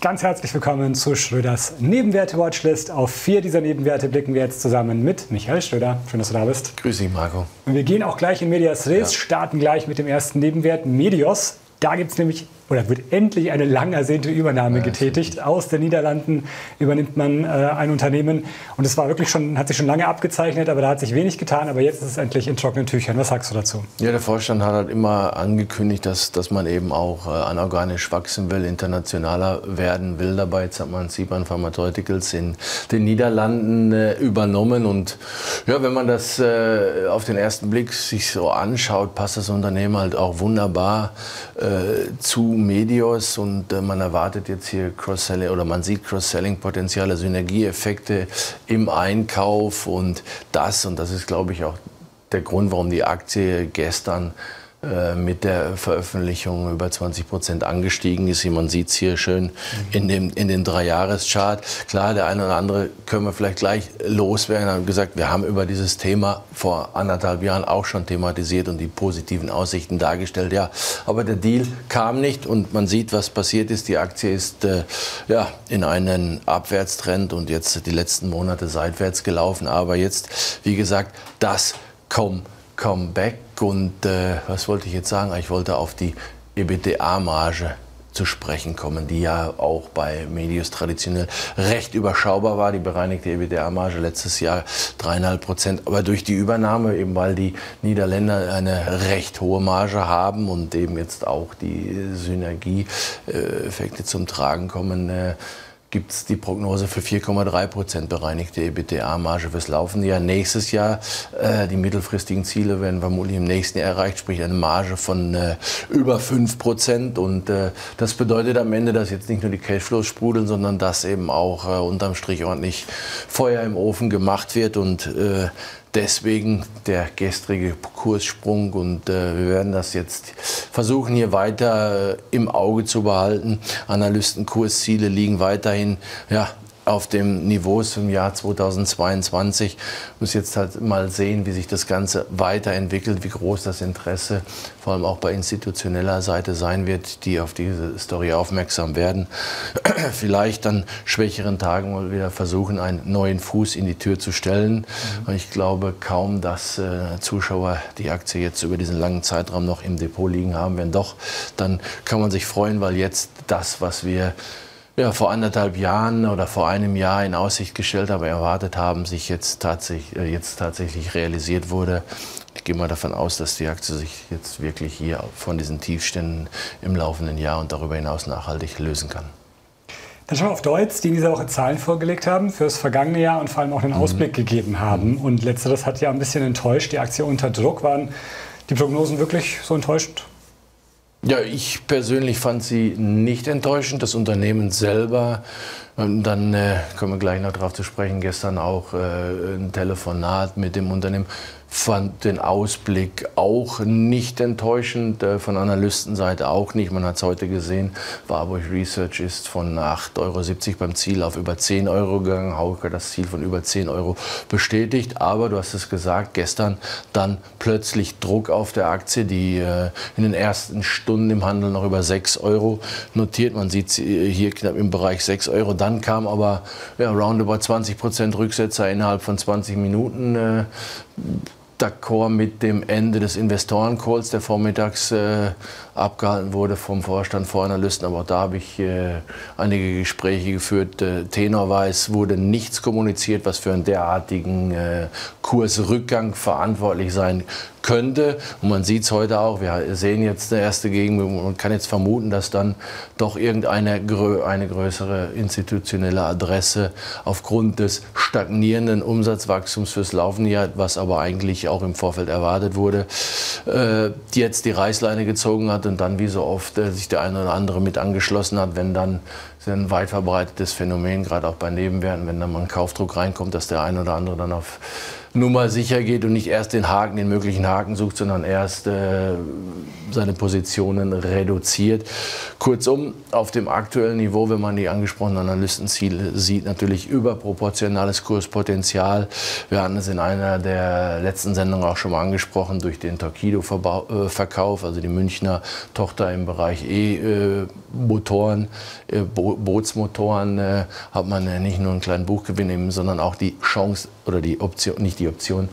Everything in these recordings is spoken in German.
Ganz herzlich willkommen zu Schröders Nebenwerte-Watchlist. Auf vier dieser Nebenwerte blicken wir jetzt zusammen mit Michael Schröder. Schön, dass du da bist. Grüß dich, Marco. Und wir gehen auch gleich in Medias Res, ja. starten gleich mit dem ersten Nebenwert Medios. Da gibt es nämlich oder wird endlich eine lang ersehnte Übernahme getätigt. Aus den Niederlanden übernimmt man äh, ein Unternehmen und es war wirklich schon, hat sich schon lange abgezeichnet, aber da hat sich wenig getan. Aber jetzt ist es endlich in trockenen Tüchern. Was sagst du dazu? Ja, der Vorstand hat halt immer angekündigt, dass, dass man eben auch äh, anorganisch wachsen will, internationaler werden will. Dabei jetzt hat man Siban Pharmaceuticals in den Niederlanden äh, übernommen und ja, wenn man das äh, auf den ersten Blick sich so anschaut, passt das Unternehmen halt auch wunderbar äh, zu Medios und äh, man erwartet jetzt hier Cross-Selling oder man sieht Cross-Selling-Potenziale, Synergieeffekte im Einkauf und das, und das ist glaube ich auch der Grund, warum die Aktie gestern mit der Veröffentlichung über 20 Prozent angestiegen ist. Man sieht es hier schön in dem Dreijahreschart. Klar, der eine oder andere können wir vielleicht gleich loswerden. Haben gesagt, wir haben über dieses Thema vor anderthalb Jahren auch schon thematisiert und die positiven Aussichten dargestellt. Ja, aber der Deal kam nicht und man sieht, was passiert ist. Die Aktie ist äh, ja in einen Abwärtstrend und jetzt die letzten Monate seitwärts gelaufen. Aber jetzt, wie gesagt, das kommt Comeback und äh, was wollte ich jetzt sagen? Ich wollte auf die EBITDA-Marge zu sprechen kommen, die ja auch bei Medius traditionell recht überschaubar war. Die bereinigte EBITDA-Marge letztes Jahr dreieinhalb Prozent. Aber durch die Übernahme, eben weil die Niederländer eine recht hohe Marge haben und eben jetzt auch die Synergieeffekte zum Tragen kommen, äh, gibt es die Prognose für 4,3 Prozent bereinigte EBITDA-Marge fürs laufende Jahr. Nächstes Jahr, äh, die mittelfristigen Ziele werden vermutlich im nächsten Jahr erreicht, sprich eine Marge von äh, über 5 Prozent. Und äh, das bedeutet am Ende, dass jetzt nicht nur die Cashflows sprudeln, sondern dass eben auch äh, unterm Strich ordentlich Feuer im Ofen gemacht wird. Und äh, deswegen der gestrige Kurssprung und äh, wir werden das jetzt versuchen hier weiter äh, im Auge zu behalten. Analystenkursziele liegen weiterhin ja, auf dem Niveau zum Jahr 2022. Ich muss jetzt halt mal sehen, wie sich das Ganze weiterentwickelt, wie groß das Interesse vor allem auch bei institutioneller Seite sein wird, die auf diese Story aufmerksam werden. Vielleicht an schwächeren Tagen mal wieder versuchen, einen neuen Fuß in die Tür zu stellen. Mhm. Ich glaube kaum, dass äh, Zuschauer die Aktie jetzt über diesen langen Zeitraum noch im Depot liegen haben. Wenn doch, dann kann man sich freuen, weil jetzt das, was wir ja, vor anderthalb Jahren oder vor einem Jahr in Aussicht gestellt, aber erwartet haben, sich jetzt tatsächlich, äh, jetzt tatsächlich realisiert wurde. Ich gehe mal davon aus, dass die Aktie sich jetzt wirklich hier von diesen Tiefständen im laufenden Jahr und darüber hinaus nachhaltig lösen kann. Dann schauen wir auf Deutsch, die in dieser Woche Zahlen vorgelegt haben für das vergangene Jahr und vor allem auch einen mhm. Ausblick gegeben haben. Und letzteres hat ja ein bisschen enttäuscht. Die Aktie unter Druck waren die Prognosen wirklich so enttäuscht? Ja, ich persönlich fand sie nicht enttäuschend. Das Unternehmen selber, und dann äh, kommen wir gleich noch darauf zu sprechen, gestern auch äh, ein Telefonat mit dem Unternehmen fand den Ausblick auch nicht enttäuschend, äh, von Analystenseite auch nicht. Man hat es heute gesehen, Warburg Research ist von 8,70 Euro beim Ziel auf über 10 Euro gegangen. Hauke das Ziel von über 10 Euro bestätigt. Aber du hast es gesagt, gestern dann plötzlich Druck auf der Aktie, die äh, in den ersten Stunden im Handel noch über 6 Euro notiert. Man sieht sie hier knapp im Bereich 6 Euro. Dann kam aber ja, roundabout 20 Prozent Rücksetzer innerhalb von 20 Minuten. D'accord mit dem Ende des Investorencalls, der vormittags äh, abgehalten wurde vom Vorstand vor Analysten. Aber auch da habe ich äh, einige Gespräche geführt. Äh, Tenor war, es wurde nichts kommuniziert, was für einen derartigen äh, Kursrückgang verantwortlich sein könnte. Und man sieht es heute auch, wir sehen jetzt eine erste Gegend, man kann jetzt vermuten, dass dann doch irgendeine eine größere institutionelle Adresse aufgrund des stagnierenden Umsatzwachstums fürs laufende Jahr, was aber eigentlich auch im Vorfeld erwartet wurde, äh, jetzt die Reißleine gezogen hat und dann wie so oft äh, sich der eine oder andere mit angeschlossen hat, wenn dann ein weit verbreitetes Phänomen, gerade auch bei Nebenwerten, wenn dann mal ein Kaufdruck reinkommt, dass der eine oder andere dann auf Nummer sicher geht und nicht erst den Haken, den möglichen Haken sucht, sondern erst äh, seine Positionen reduziert. Kurzum, auf dem aktuellen Niveau, wenn man die angesprochenen Analystenziele sieht, natürlich überproportionales Kurspotenzial. Wir hatten es in einer der letzten Sendungen auch schon mal angesprochen durch den Torquido-Verkauf, also die Münchner Tochter im Bereich E-Motoren, äh, Bootsmotoren äh, hat man äh, nicht nur einen kleinen Buchgewinn, sondern auch die Chance oder die Option, nicht die Option,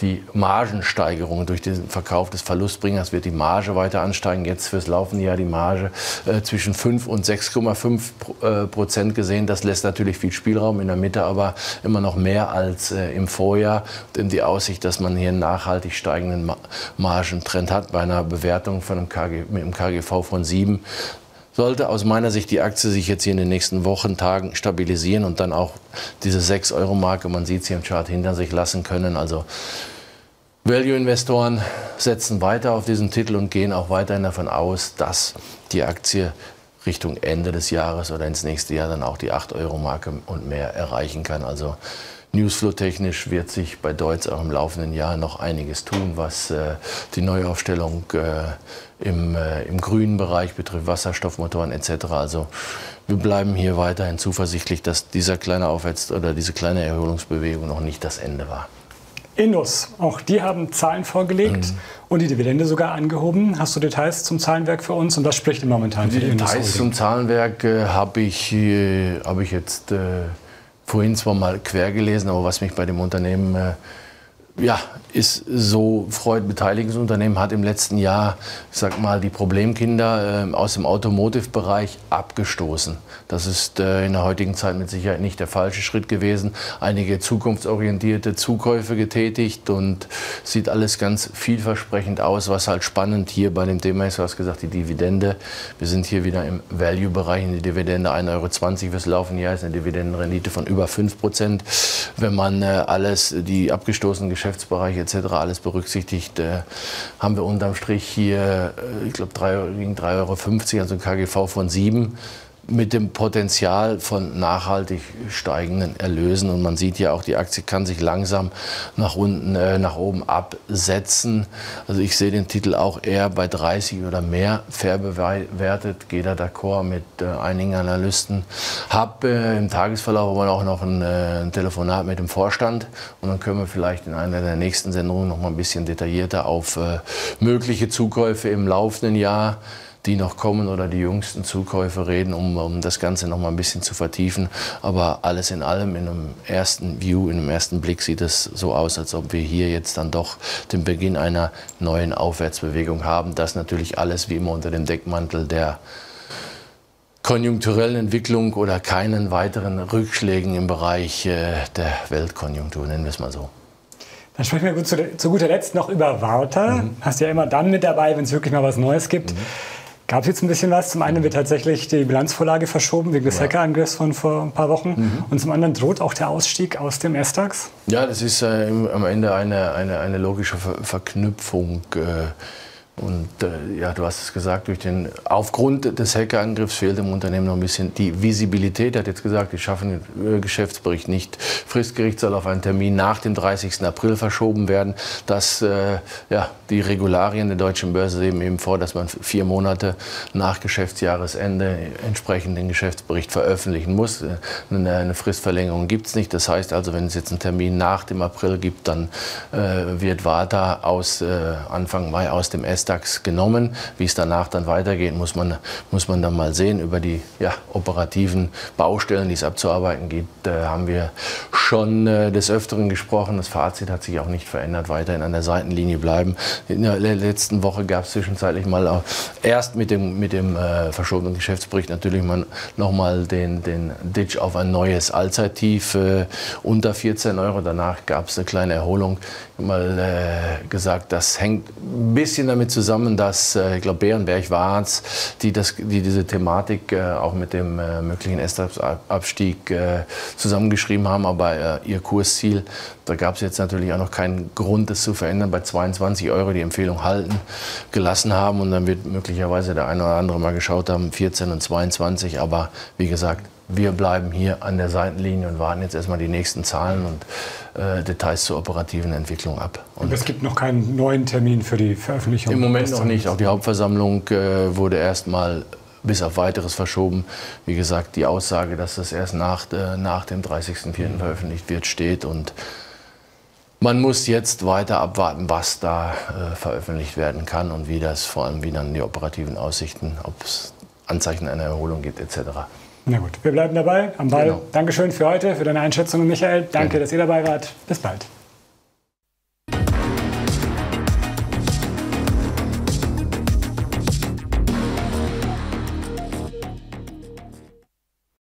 die Margensteigerung durch den Verkauf des Verlustbringers wird die Marge weiter ansteigen. Jetzt fürs laufende Jahr die Marge äh, zwischen 5 und 6,5 äh, Prozent gesehen. Das lässt natürlich viel Spielraum in der Mitte, aber immer noch mehr als äh, im Vorjahr. Denn die Aussicht, dass man hier einen nachhaltig steigenden Margentrend hat bei einer Bewertung von einem KG, mit einem KGV von 7, sollte aus meiner Sicht die Aktie sich jetzt hier in den nächsten Wochen, Tagen stabilisieren und dann auch diese 6-Euro-Marke, man sieht sie im Chart, hinter sich lassen können. Also Value-Investoren setzen weiter auf diesen Titel und gehen auch weiterhin davon aus, dass die Aktie Richtung Ende des Jahres oder ins nächste Jahr dann auch die 8-Euro-Marke und mehr erreichen kann. Also Newsflow-technisch wird sich bei Deutz auch im laufenden Jahr noch einiges tun, was äh, die Neuaufstellung äh, im, äh, im grünen Bereich betrifft, Wasserstoffmotoren etc. Also wir bleiben hier weiterhin zuversichtlich, dass dieser kleine Aufwärts- oder diese kleine Erholungsbewegung noch nicht das Ende war. Indus, auch die haben Zahlen vorgelegt mhm. und die Dividende sogar angehoben. Hast du Details zum Zahlenwerk für uns und was spricht momentan für die, die Indus? Details zum Zahlenwerk äh, habe ich, äh, hab ich jetzt äh, vorhin zwar mal quer gelesen, aber was mich bei dem Unternehmen äh, ja, ist so, Freud Beteiligungsunternehmen hat im letzten Jahr, ich sag mal, die Problemkinder äh, aus dem Automotive-Bereich abgestoßen. Das ist äh, in der heutigen Zeit mit Sicherheit nicht der falsche Schritt gewesen. Einige zukunftsorientierte Zukäufe getätigt und sieht alles ganz vielversprechend aus. Was halt spannend hier bei dem Thema ist, du hast gesagt, die Dividende. Wir sind hier wieder im Value-Bereich. Die Dividende 1,20 Euro fürs laufende Jahr ist eine Dividendenrendite von über 5 Prozent. Wenn man äh, alles, die abgestoßenen Geschäftsbereiche etc. alles berücksichtigt, äh, haben wir unterm Strich hier, äh, ich glaube, gegen 3,50 Euro, also ein KGV von 7 mit dem Potenzial von nachhaltig steigenden Erlösen. Und man sieht ja auch, die Aktie kann sich langsam nach unten, äh, nach oben absetzen. Also ich sehe den Titel auch eher bei 30 oder mehr fair bewertet. Gehe da d'accord mit äh, einigen Analysten. Habe äh, im Tagesverlauf aber auch noch ein, äh, ein, Telefonat mit dem Vorstand. Und dann können wir vielleicht in einer der nächsten Sendungen noch mal ein bisschen detaillierter auf äh, mögliche Zukäufe im laufenden Jahr die noch kommen oder die jüngsten Zukäufe reden, um, um das Ganze noch mal ein bisschen zu vertiefen. Aber alles in allem, in einem ersten View, in einem ersten Blick sieht es so aus, als ob wir hier jetzt dann doch den Beginn einer neuen Aufwärtsbewegung haben. Das natürlich alles wie immer unter dem Deckmantel der konjunkturellen Entwicklung oder keinen weiteren Rückschlägen im Bereich äh, der Weltkonjunktur, nennen wir es mal so. Dann sprechen wir zu, zu guter Letzt noch über Warta. Mhm. Hast ja immer dann mit dabei, wenn es wirklich mal was Neues gibt. Mhm. Gab es jetzt ein bisschen was. Zum einen wird tatsächlich die Bilanzvorlage verschoben wegen des ja. Hackerangriffs von vor ein paar Wochen. Mhm. Und zum anderen droht auch der Ausstieg aus dem S-DAX. Ja, das ist äh, am Ende eine, eine, eine logische Ver Verknüpfung. Äh, und äh, ja, du hast es gesagt, durch den, aufgrund des Hackerangriffs fehlt dem Unternehmen noch ein bisschen die Visibilität. Er hat jetzt gesagt, wir schaffen den äh, Geschäftsbericht nicht. Fristgericht soll auf einen Termin nach dem 30. April verschoben werden. Das, äh, ja, die Regularien der deutschen Börse sehen eben vor, dass man vier Monate nach Geschäftsjahresende entsprechend den Geschäftsbericht veröffentlichen muss. Äh, eine, eine Fristverlängerung gibt es nicht. Das heißt also, wenn es jetzt einen Termin nach dem April gibt, dann äh, wird Warta aus äh, Anfang Mai aus dem S DAX genommen. Wie es danach dann weitergeht, muss man, muss man dann mal sehen. Über die ja, operativen Baustellen, die es abzuarbeiten gibt, äh, haben wir schon äh, des Öfteren gesprochen. Das Fazit hat sich auch nicht verändert, weiterhin an der Seitenlinie bleiben. In der letzten Woche gab es zwischenzeitlich mal auch erst mit dem, mit dem äh, verschobenen Geschäftsbericht natürlich mal nochmal den, den Ditch auf ein neues Allzeittief äh, unter 14 Euro. Danach gab es eine kleine Erholung. Mal äh, gesagt, das hängt ein bisschen damit zusammen, dass, äh, ich glaube, Bärenberg war es, die, die diese Thematik äh, auch mit dem äh, möglichen S-Abstieg äh, zusammengeschrieben haben. Aber ihr Kursziel, da gab es jetzt natürlich auch noch keinen Grund, das zu verändern. Bei 22 Euro die Empfehlung halten gelassen haben. Und dann wird möglicherweise der eine oder andere mal geschaut haben, 14 und 22. Aber wie gesagt, wir bleiben hier an der Seitenlinie und warten jetzt erstmal die nächsten Zahlen und äh, Details zur operativen Entwicklung ab. Und, und es gibt noch keinen neuen Termin für die Veröffentlichung? Im Moment noch nicht. Auch die Hauptversammlung äh, wurde erstmal bis auf weiteres verschoben. Wie gesagt, die Aussage, dass das erst nach, äh, nach dem 30.04. veröffentlicht wird, steht und man muss jetzt weiter abwarten, was da äh, veröffentlicht werden kann und wie das vor allem wie dann die operativen Aussichten, ob es Anzeichen einer Erholung gibt etc. Na gut, wir bleiben dabei, am Ball. Genau. Dankeschön für heute, für deine Einschätzungen, Michael. Danke, ja. dass ihr dabei wart. Bis bald.